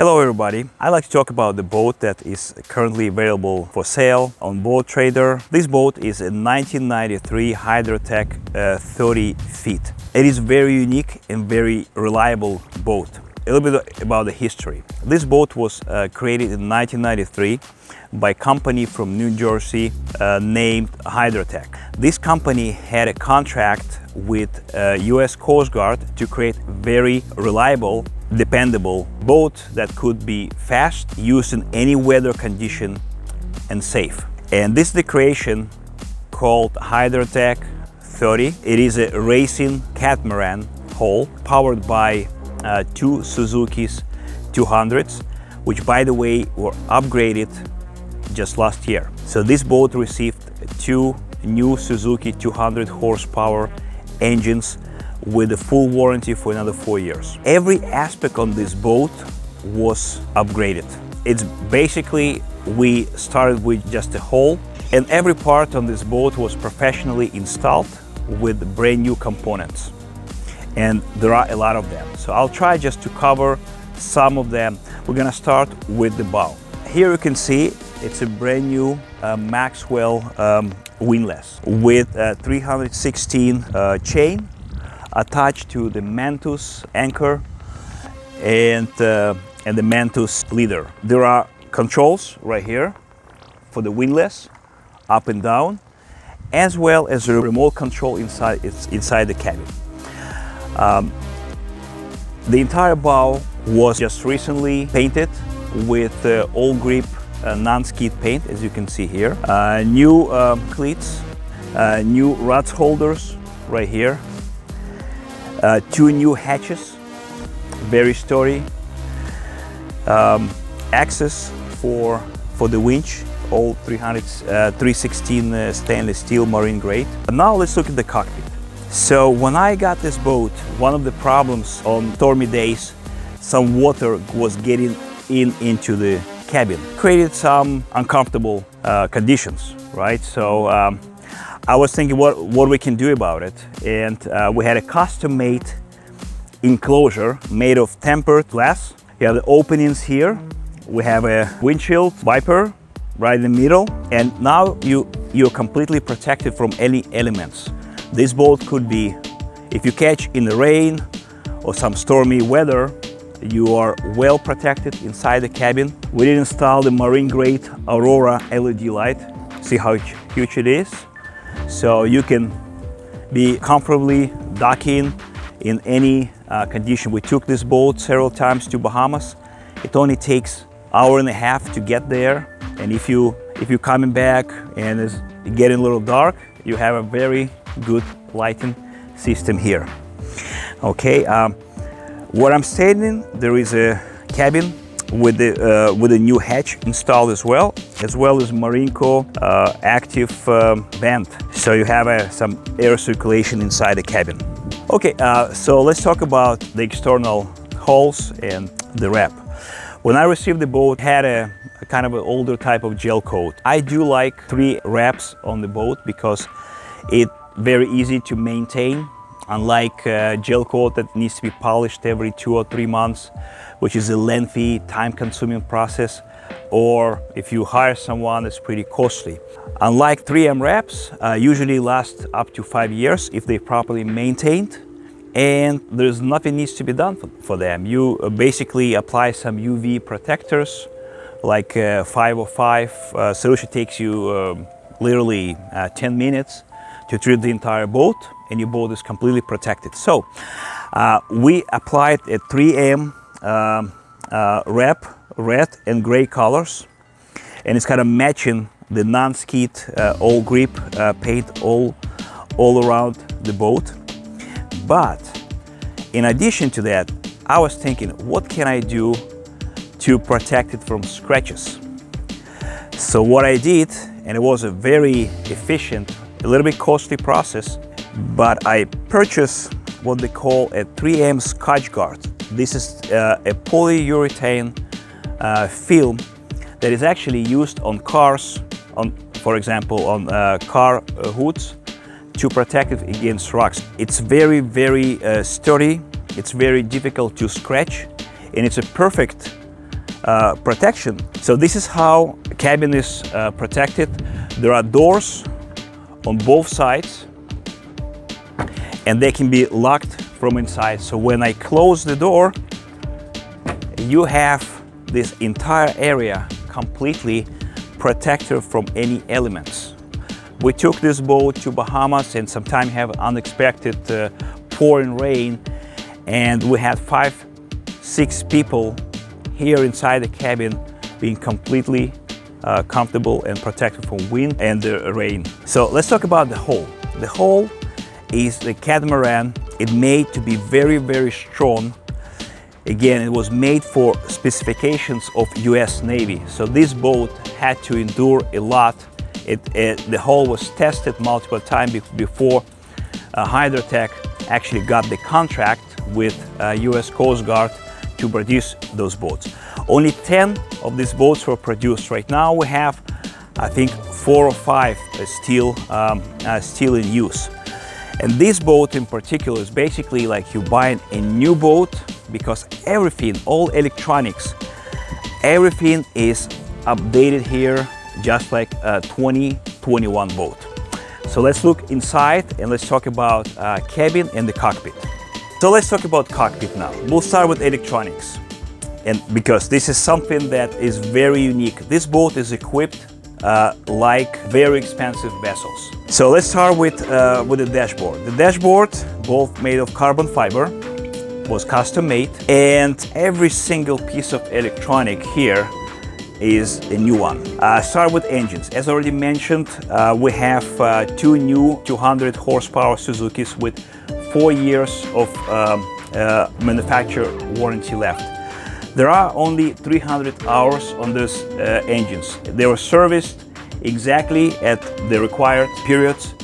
Hello everybody. I'd like to talk about the boat that is currently available for sale on Boat Trader. This boat is a 1993 Hydra-Tech uh, 30 feet. It is very unique and very reliable boat. A little bit about the history. This boat was uh, created in 1993 by a company from New Jersey uh, named Hydra-Tech. This company had a contract with uh, US Coast Guard to create very reliable dependable boat that could be fast, used in any weather condition and safe. And this is the creation called Hydra-Tech 30. It is a racing catamaran hull powered by uh, two Suzuki's 200s, which by the way were upgraded just last year. So this boat received two new Suzuki 200 horsepower engines with a full warranty for another four years. Every aspect on this boat was upgraded. It's basically, we started with just a hull and every part on this boat was professionally installed with brand new components. And there are a lot of them. So I'll try just to cover some of them. We're gonna start with the bow. Here you can see it's a brand new uh, Maxwell um, windlass with a 316 uh, chain attached to the Mantus anchor and, uh, and the Mantus leader. There are controls right here for the windlass, up and down, as well as a remote control inside, inside the cabin. Um, the entire bow was just recently painted with uh, Awlgrip uh, non-skid paint, as you can see here. Uh, new um, cleats, uh, new rod holders right here, uh, two new hatches, very sturdy. Um, access for, for the winch, all 300, uh, 316 uh, stainless steel marine grade. Now let's look at the cockpit. So when I got this boat, one of the problems on stormy days, some water was getting in into the cabin. Created some uncomfortable uh, conditions, right? So um, I was thinking what, what we can do about it. And uh, we had a custom-made enclosure made of tempered glass. You have the openings here. We have a windshield wiper right in the middle. And now you, you're completely protected from any elements. This boat could be, if you catch in the rain or some stormy weather, you are well protected inside the cabin. We did install the marine grade Aurora LED light. See how huge it is? So you can be comfortably docking in any uh, condition. We took this boat several times to Bahamas. It only takes hour and a half to get there. And if, you, if you're coming back and it's getting a little dark, you have a very good lighting system here. Okay, um, where I'm standing, there is a cabin with the uh, with a new hatch installed as well, as well as Marinco uh, active um, vent. So you have uh, some air circulation inside the cabin. Okay, uh, so let's talk about the external hulls and the wrap. When I received the boat, had a, a kind of an older type of gel coat. I do like three wraps on the boat because it very easy to maintain unlike uh, gel coat that needs to be polished every two or three months which is a lengthy, time-consuming process, or if you hire someone, it's pretty costly. Unlike 3M wraps, uh, usually last up to five years if they're properly maintained, and there's nothing needs to be done for, them. You uh, basically apply some UV protectors, like uh, 505 uh, solution takes you um, literally uh, 10 minutes to treat the entire boat and your boat is completely protected. So uh, we applied a 3M um, uh, wrap red and gray colors. And it's kind of matching the non-skid uh, Awlgrip uh, paint all all around the boat. But in addition to that I was thinking what can I do to protect it from scratches? So what I did and it was a very efficient a little bit costly process but I purchased what they call a 3M Scotchgard this is uh, a polyurethane uh, film that is actually used on cars, on, for example, on uh, car hoods to protect it against rocks. It's very, very uh, sturdy. It's very difficult to scratch and it's a perfect uh, protection. So this is how cabin is uh, protected. There are doors on both sides and they can be locked from inside. So when I close the door, you have this entire area completely protected from any elements. We took this boat to Bahamas and sometimes have unexpected uh, pouring rain and we had five, six people here inside the cabin being completely uh, comfortable and protected from wind and the rain. So let's talk about the hull. The hull is the catamaran. It made to be very, very strong. Again, it was made for specifications of US Navy. So this boat had to endure a lot. It, it the hull was tested multiple times before uh, Hydra-Tech actually got the contract with uh, US Coast Guard to produce those boats. Only 10 of these boats were produced. Right now we have, I think, four or five still, um, uh, still in use. And this boat in particular is basically like you buying a new boat because everything, all electronics, everything is updated here just like a 2021 boat. So let's look inside and let's talk about uh, cabin and the cockpit. So let's talk about cockpit now. We'll start with electronics. And because this is something that is very unique. This boat is equipped uh, like very expensive vessels. So let's start with, uh, with the dashboard. The dashboard, both made of carbon fiber, was custom made and every single piece of electronic here is a new one. Uh, start with engines. As already mentioned, uh, we have uh, two new 200 horsepower Suzuki's with four years of um, uh, manufacturer warranty left. There are only 300 hours on these uh, engines. They were serviced exactly at the required periods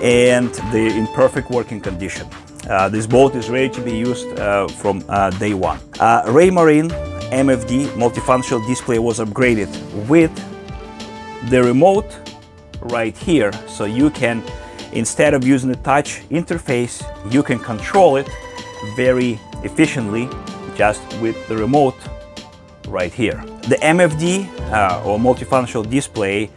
and they're in perfect working condition. Uh, this boat is ready to be used uh, from uh, day one. Uh, Raymarine MFD multifunctional display was upgraded with the remote right here so you can Instead of using the touch interface, you can control it very efficiently just with the remote right here. The MFD uh, or multifunctional display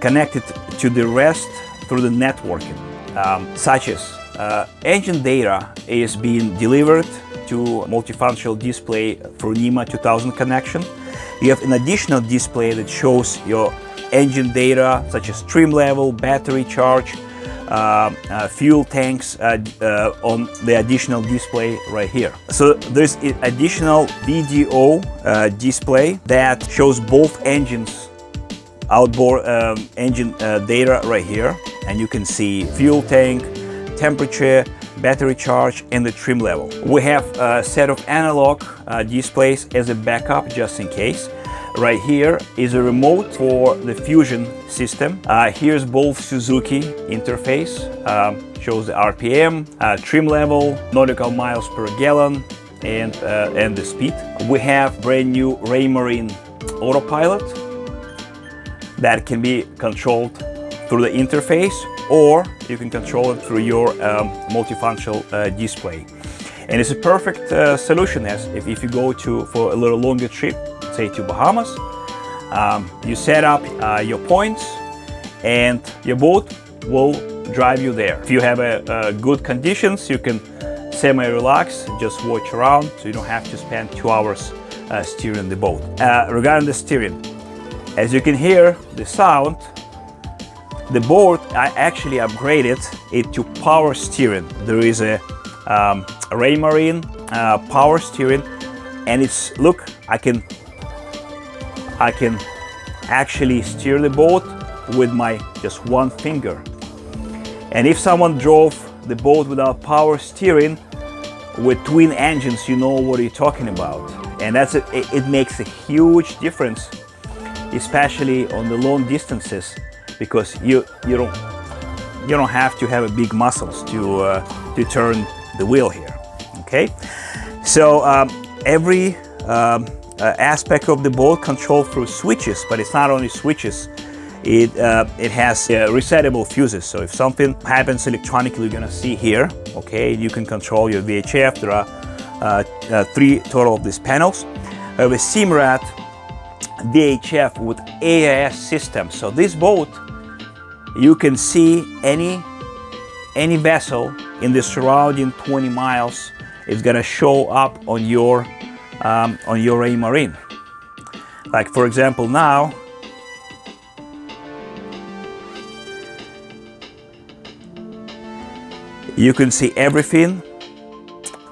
connected to the rest through the networking, um, such as uh, engine data is being delivered to multifunctional display through NMEA 2000 connection. You have an additional display that shows your engine data such as trim level, battery charge, fuel tanks uh, on the additional display right here. So there's an additional VDO display that shows both engines outboard um, engine uh, data right here. And you can see fuel tank temperature battery charge and the trim level. We have a set of analog uh, displays as a backup just in case Right here is a remote for the Fusion system. Uh, here's both Suzuki interface, um, shows the RPM, uh, trim level, nautical miles per gallon, and, uh, and the speed. We have brand new Raymarine autopilot that can be controlled through the interface or you can control it through your um, multifunctional uh, display. And it's a perfect uh, solution as if, if you go to for a little longer trip say to Bahamas. Um, you set up uh, your points and your boat will drive you there. If you have a, a good conditions, you can semi-relax, just watch around, so you don't have to spend two hours uh, steering the boat. Uh, regarding the steering, as you can hear the sound, the boat I actually upgraded it to power steering. There is a, um, Raymarine uh, power steering and it's, look, I can I can actually steer the boat with my just one finger. And if someone drove the boat without power steering with twin engines, you know what you're talking about. And that's it, it makes a huge difference, especially on the long distances, because you you don't you don't have to have a big muscles to uh, to turn the wheel here. Okay, so um, every um, uh, aspect of the boat controlled through switches, but it's not only switches. It, uh, it has uh, resettable fuses, so if something happens electronically, you're gonna see here, okay, you can control your VHF. There are uh, uh, three total of these panels. Have a Simrad VHF with AIS system. So this boat, you can see any any vessel in the surrounding 20 miles is gonna show up on your um, on your Raymarine. Like for example now, you can see everything,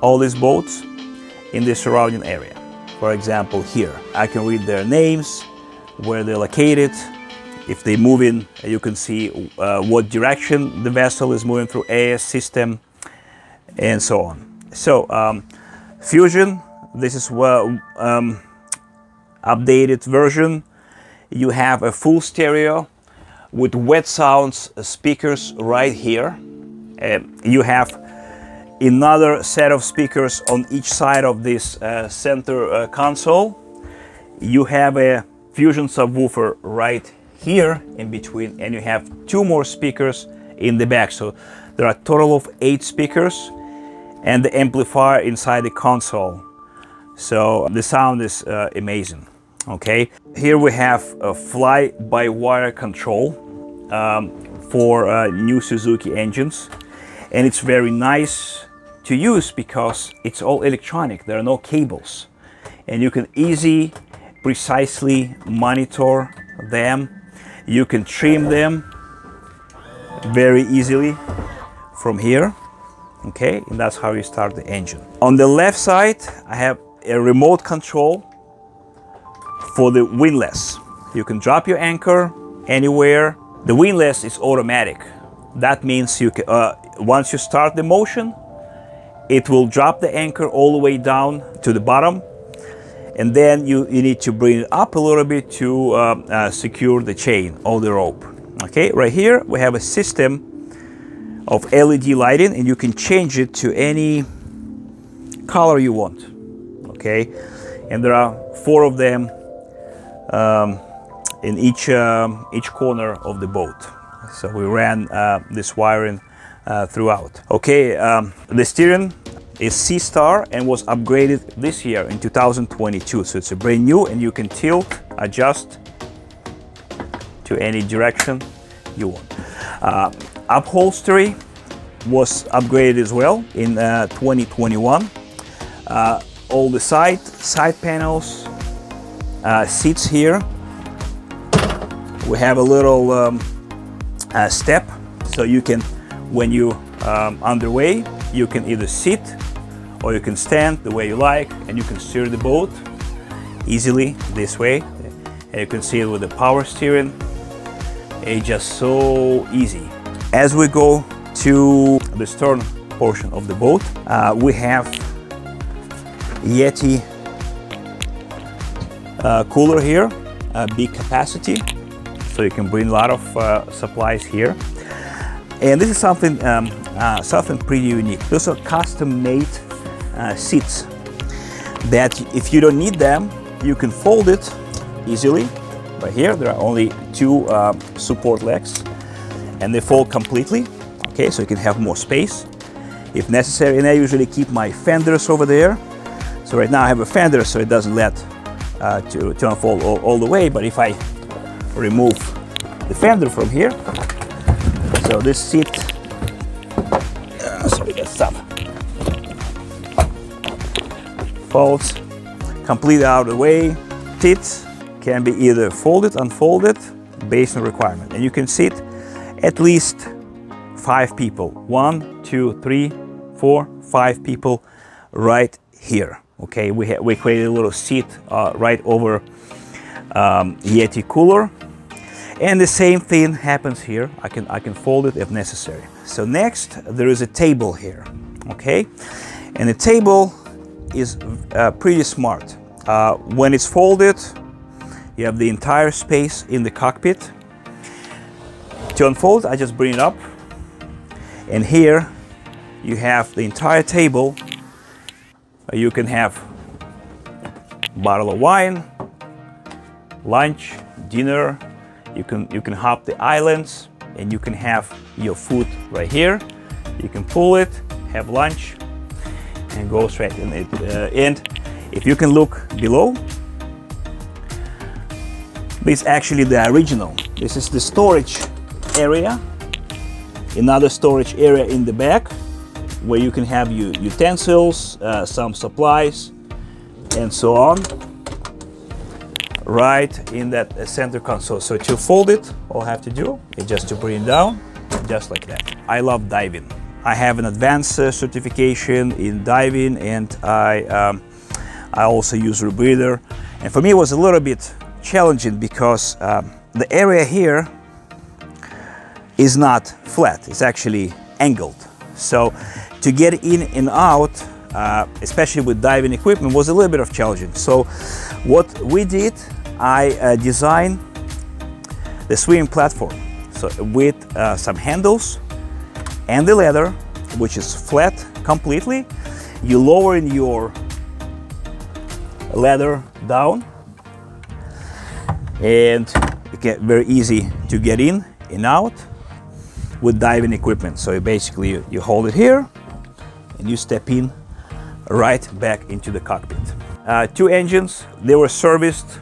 all these boats in the surrounding area. For example here, I can read their names, where they're located, if they move in, you can see uh, what direction the vessel is moving through AIS system and so on. So um, Fusion, this is well um, updated version. You have a full stereo with wet sounds speakers right here. Uh, you have another set of speakers on each side of this uh, center uh, console. You have a Fusion subwoofer right here in between and you have two more speakers in the back. So there are a total of eight speakers and the amplifier inside the console. So the sound is uh, amazing. Okay, here we have a fly-by-wire control um, for uh, new Suzuki engines, and it's very nice to use because it's all electronic. There are no cables, and you can easy, precisely monitor them you can trim them very easily from here. Okay, and that's how you start the engine. On the left side, I have a remote control for the windlass. You can drop your anchor anywhere. The windlass is automatic. That means you can, uh, once you start the motion, it will drop the anchor all the way down to the bottom and then you, you need to bring it up a little bit to uh, uh, secure the chain or the rope. Okay, right here we have a system of LED lighting and you can change it to any color you want. Okay, and there are four of them um, in each, um, each corner of the boat. So we ran uh, this wiring uh, throughout. Okay, um, the steering is SeaStar and was upgraded this year in 2022. So it's a brand new and you can tilt, adjust to any direction you want. Uh, upholstery was upgraded as well in uh, 2021. Uh, all the side, side panels, uh, seats here. We have a little um, uh, step so you can, when you um, underway, you can either sit or you can stand the way you like and you can steer the boat easily this way and you can see it with the power steering it's just so easy as we go to the stern portion of the boat uh, we have Yeti uh, cooler here uh, big capacity so you can bring a lot of uh, supplies here. And this is something um, uh, something pretty unique. Those are custom made uh, seats that if you don't need them, you can fold it easily. Right here, there are only two support legs and they fold completely. Okay, so you can have more space if necessary. And I usually keep my fenders over there. So right now I have a fender so it doesn't let uh, to, to unfold all, all the way. But if I remove the fender from here, so this seat, uh, sorry, that's some folds completely out of the way. Seats can be either folded, unfolded, based on requirement. And you can sit at least five people. One, two, three, four, five people right here. Okay, we, we created a little seat uh, right over um, Yeti cooler. And the same thing happens here. I can, I can fold it if necessary. So next, there is a table here, okay? And the table is uh, pretty smart. Uh, when it's folded, you have the entire space in the cockpit. To unfold, I just bring it up. And here you have the entire table. You can have bottle of wine, lunch, dinner. You can, you can hop the islands and you can have your food right here. You can pull it, have lunch, and go straight in it. Uh, and if you can look below, This is actually the original. This is the storage area. Another storage area in the back where you can have your utensils, uh, some supplies, and so on right in that uh, center console. So to fold it, all I have to do is just to bring it down, just like that. I love diving. I have an advanced uh, certification in diving and I, um, I also use rebreather. And for me it was a little bit challenging because um, the area here is not flat, it's actually angled. So to get in and out, uh, especially with diving equipment, was a little bit of challenging. So what we did, I uh, designed the swimming platform. So with uh, some handles and the leather, which is flat completely, you lower in your leather down and it get very easy to get in and out with diving equipment. So basically you, you hold it here and you step in right back into the cockpit. Uh, two engines, they were serviced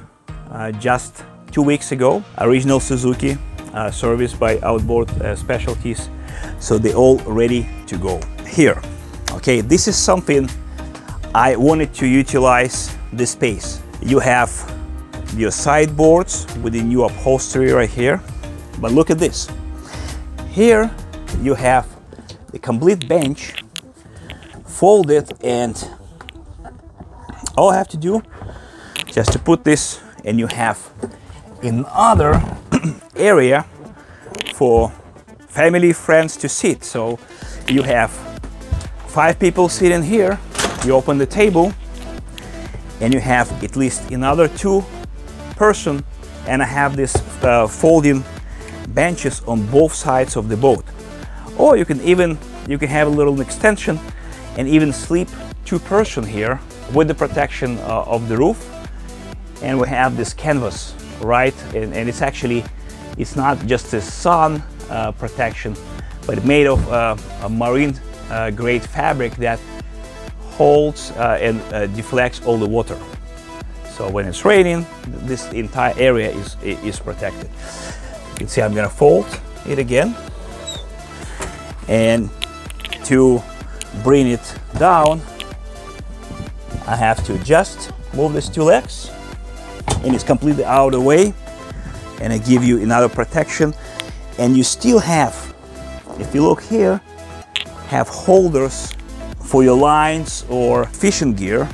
uh, just two weeks ago. Original Suzuki, uh, serviced by Outboard uh, Specialties. So they're all ready to go. Here, okay, this is something I wanted to utilize the space. You have your sideboards with the new upholstery right here. But look at this. Here you have the complete bench folded and all I have to do just to put this and you have another area for family friends to sit. So you have five people sitting here. You open the table and you have at least another two person and I have this uh, folding benches on both sides of the boat. Or you can even you can have a little extension and even sleep two person here with the protection uh, of the roof. And we have this canvas right? And, and it's actually it's not just a sun uh, protection but made of uh, a marine uh, grade fabric that holds uh, and uh, deflects all the water. So when it's raining this entire area is is protected you can see I'm gonna fold it again and to bring it down I have to just move these two legs and it's completely out of the way and I give you another protection. And you still have if you look here have holders for your lines or fishing gear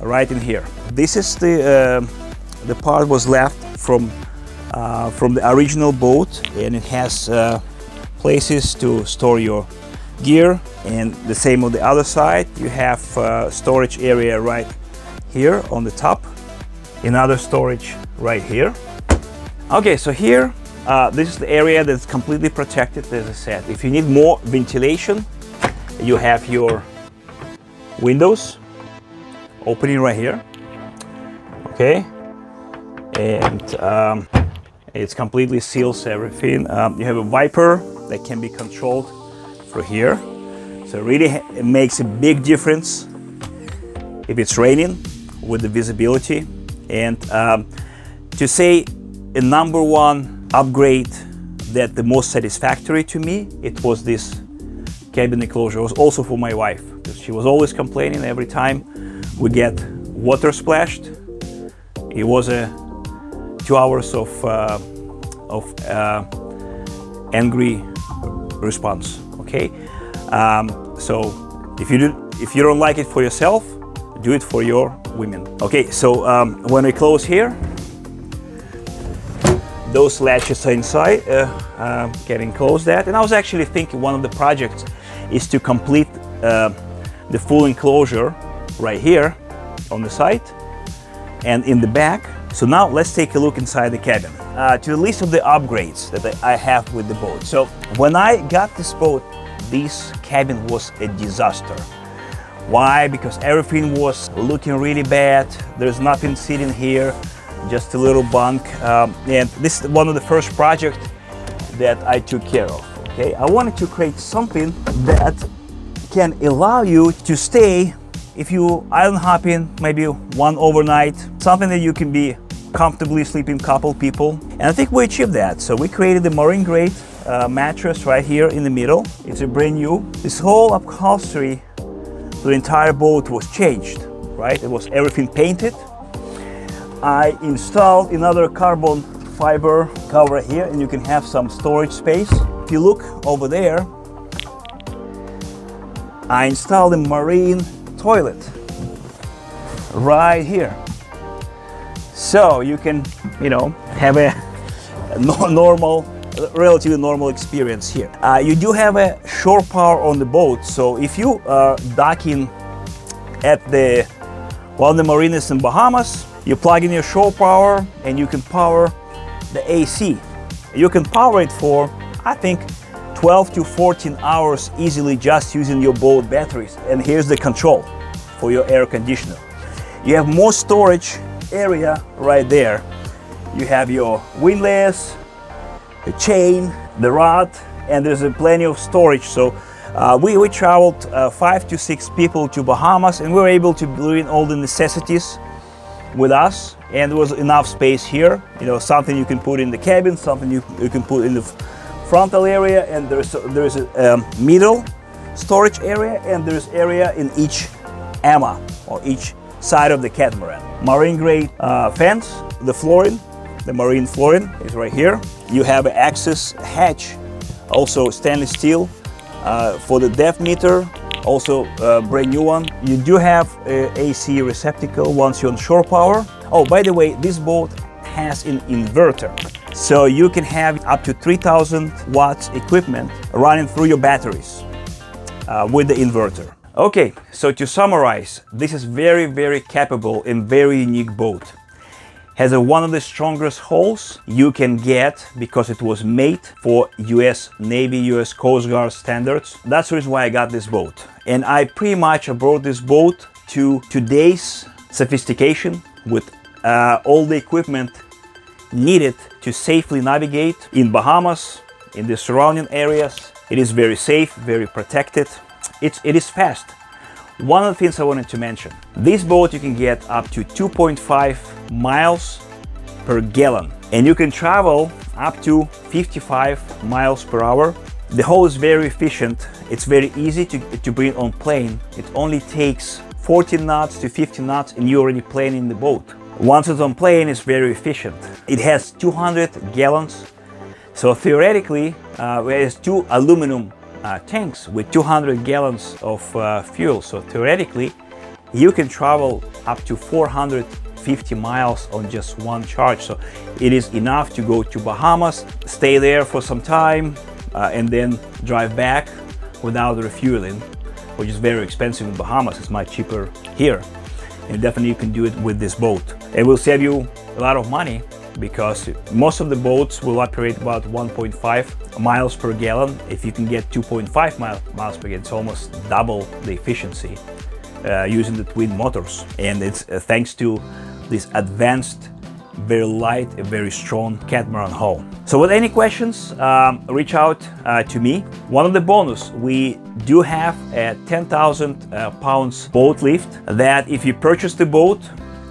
right in here. This is the uh, the part was left from uh, from the original boat and it has uh, places to store your gear. And the same on the other side you have uh, storage area right here on the top another storage right here. Okay so here uh, this is the area that's completely protected as I said. If you need more ventilation you have your windows opening right here. Okay and um, it's completely seals everything um, you have a viper that can be controlled for here. So really it makes a big difference if it's raining with the visibility. And um, to say a number one upgrade that the most satisfactory to me, it was this cabin enclosure. It was also for my wife because she was always complaining every time we get water splashed. It was a two hours of, uh, of uh, angry response okay? Um, so if you do if you don't like it for yourself do it for your women okay? So um, when we close here those latches are inside uh, uh, getting closed that. And I was actually thinking one of the projects is to complete uh, the full enclosure right here on the side and in the back so now let's take a look inside the cabin uh, to the list of the upgrades that I have with the boat so when I got this boat this cabin was a disaster. Why? Because everything was looking really bad. There's nothing sitting here, just a little bunk. Um, and this is one of the first projects that I took care of. Okay, I wanted to create something that can allow you to stay if you island hopping maybe one overnight, something that you can be comfortably sleeping couple people. And I think we achieved that. So we created the marine grade uh, mattress right here in the middle. It's a brand new. This whole upholstery the entire boat was changed, right? It was everything painted. I installed another carbon fiber cover here and you can have some storage space. If you look over there, I installed a marine toilet right here. So you can, you know, have a, normal, relatively normal experience here. Uh, you do have a shore power on the boat. So if you are docking at the, well, the marinas in Bahamas, you plug in your shore power and you can power the AC. You can power it for, I think, 12 to 14 hours easily just using your boat batteries. And here's the control for your air conditioner. You have more storage area right there. You have your windlass, the chain, the rod, and there's a plenty of storage. So uh, we, we traveled uh, five to six people to Bahamas and we were able to bring all the necessities with us and there was enough space here you know something you can put in the cabin something you, you can put in the frontal area and there's there's a um, middle storage area and there's area in each ama or each side of the catamaran marine grade uh, fence the flooring the marine flooring is right here you have an access hatch also stainless steel uh, for the depth meter also a brand new one. You do have a AC receptacle once you're on shore power. Oh, by the way, this boat has an inverter. So you can have up to 3000 watts equipment running through your batteries uh, with the inverter. Okay, so to summarize, this is very, very capable and very unique boat has a, one of the strongest hulls you can get because it was made for US Navy, US Coast Guard standards. That's the reason why I got this boat. And I pretty much brought this boat to today's sophistication with uh, all the equipment needed to safely navigate in Bahamas, in the surrounding areas. It is very safe, very protected. It's, it is fast. One of the things I wanted to mention, this boat you can get up to 2.5 miles per gallon and you can travel up to 55 miles per hour. The hull is very efficient. It's very easy to, to bring on plane. It only takes 14 knots to 50 knots and you're already playing in the boat. Once it's on plane, it's very efficient. It has 200 gallons. So theoretically, uh, has two aluminum uh, tanks with 200 gallons of uh, fuel. So theoretically, you can travel up to 450 miles on just one charge. So it is enough to go to Bahamas, stay there for some time, uh, and then drive back without refueling, which is very expensive in Bahamas. It's much cheaper here. And definitely you can do it with this boat. It will save you a lot of money because most of the boats will operate about 1.5 miles per gallon. If you can get 2.5 mile, miles per gallon, it's almost double the efficiency uh, using the twin motors. And it's uh, thanks to this advanced, very light, very strong catamaran hull. So with any questions, um, reach out uh, to me. One of the bonus, we do have a 10,000 uh, pounds boat lift that if you purchase the boat,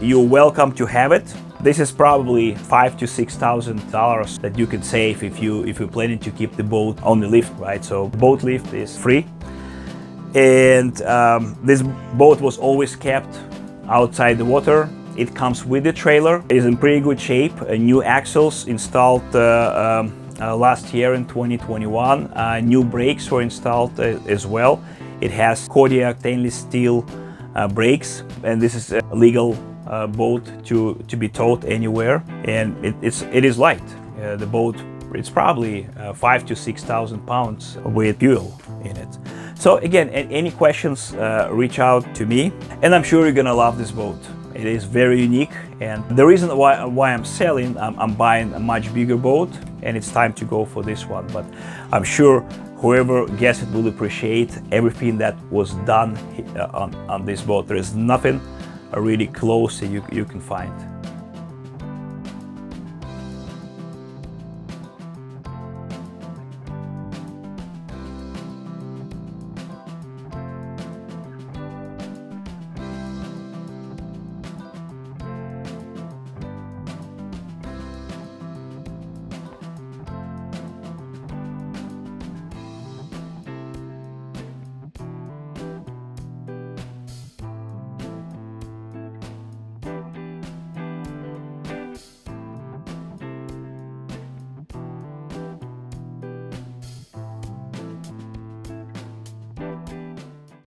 you're welcome to have it this is probably five to six thousand dollars that you can save if you if you're planning to keep the boat on the lift, right? So boat lift is free, and um, this boat was always kept outside the water. It comes with the trailer. It is in pretty good shape. Uh, new axles installed uh, um, uh, last year in 2021. Uh, new brakes were installed uh, as well. It has Kodiak stainless steel uh, brakes, and this is legal uh, boat to, to be towed anywhere and it, it's, it is light. Uh, the boat it's probably uh, five to 6,000 pounds with fuel in it. So again, any questions, uh, reach out to me and I'm sure you're gonna love this boat. It is very unique and the reason why, why I'm selling, I'm, I'm buying a much bigger boat and it's time to go for this one. But I'm sure whoever gets it will appreciate everything that was done uh, on, on this boat. There is nothing really close you, you can find.